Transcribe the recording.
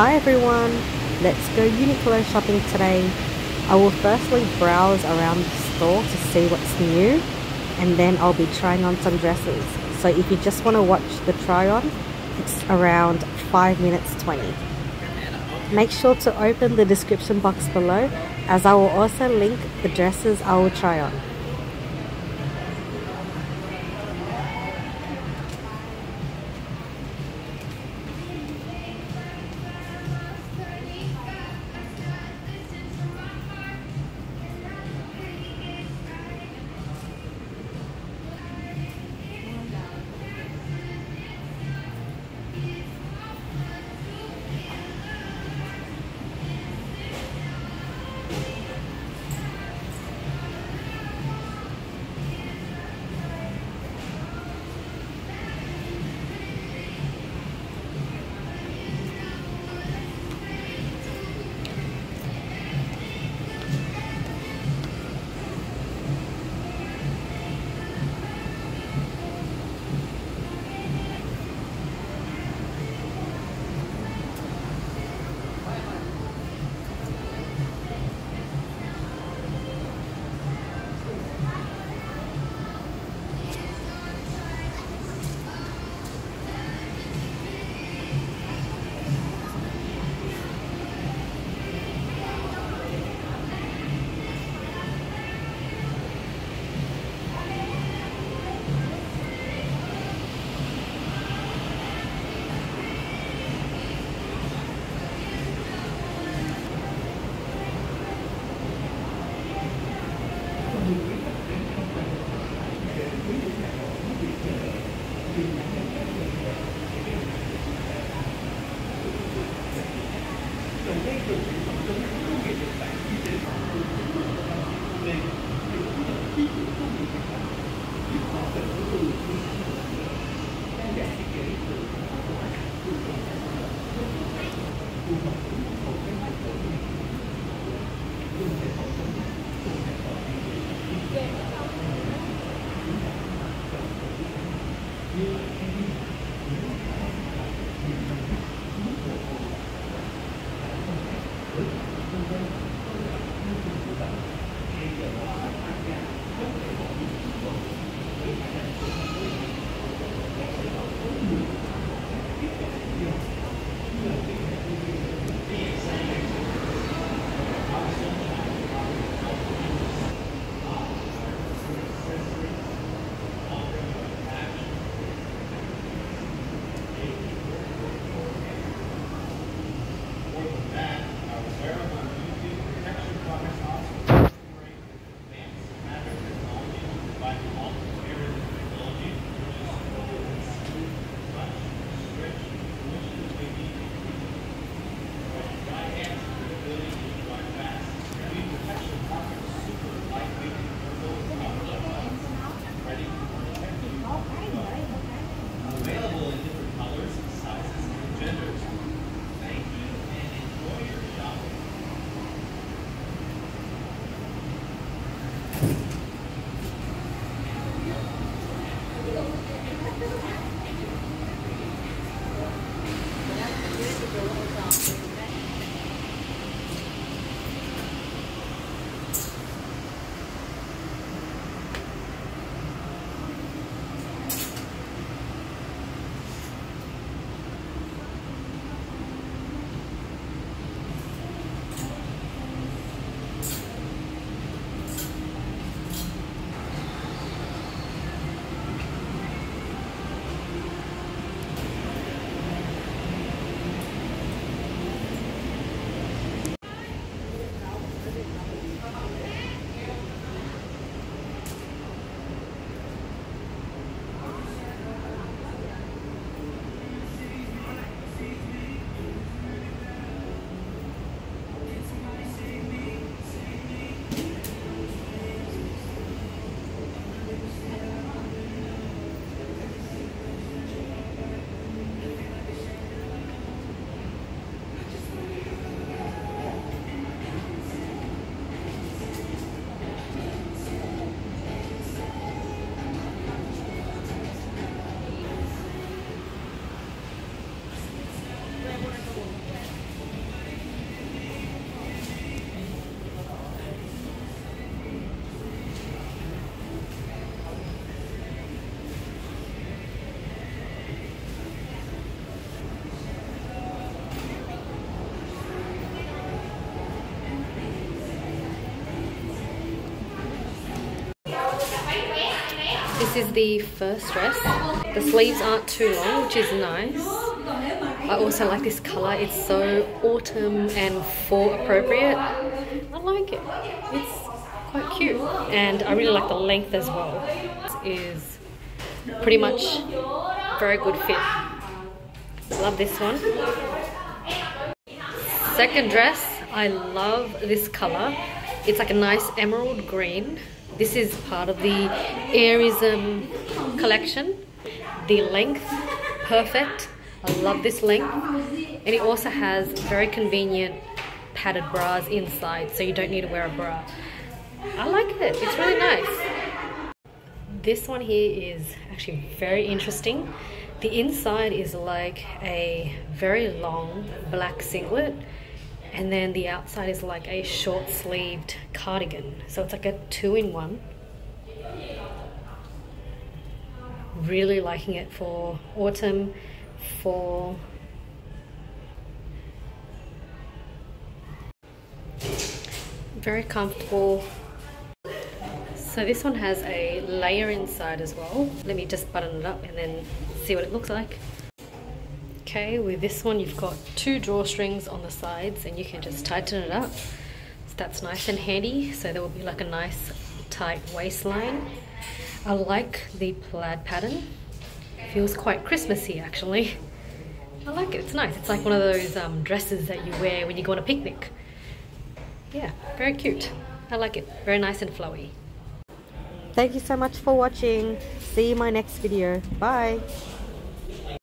Hi everyone, let's go Uniqlo shopping today. I will firstly browse around the store to see what's new and then I'll be trying on some dresses. So if you just want to watch the try on, it's around 5 minutes 20. Make sure to open the description box below as I will also link the dresses I will try on. Các đơn vị phòng chống dịch có nghĩa là bạn đi trên phòng từ chối. Is the first dress. The sleeves aren't too long, which is nice. I also like this colour. It's so autumn and fall appropriate. I like it. It's quite cute. And I really like the length as well. This is pretty much very good fit. Love this one. Second dress, I love this color. It's like a nice emerald green. This is part of the Airism collection. The length, perfect. I love this length. And it also has very convenient padded bras inside, so you don't need to wear a bra. I like it, it's really nice. This one here is actually very interesting. The inside is like a very long black singlet and then the outside is like a short sleeved cardigan. So it's like a two in one. Really liking it for autumn, fall. Very comfortable. So this one has a layer inside as well. Let me just button it up and then see what it looks like. Okay, with this one you've got two drawstrings on the sides and you can just tighten it up. That's nice and handy. So there will be like a nice tight waistline. I like the plaid pattern. Feels quite Christmassy actually. I like it, it's nice. It's like one of those um, dresses that you wear when you go on a picnic. Yeah, very cute. I like it, very nice and flowy. Thank you so much for watching. See you in my next video. Bye.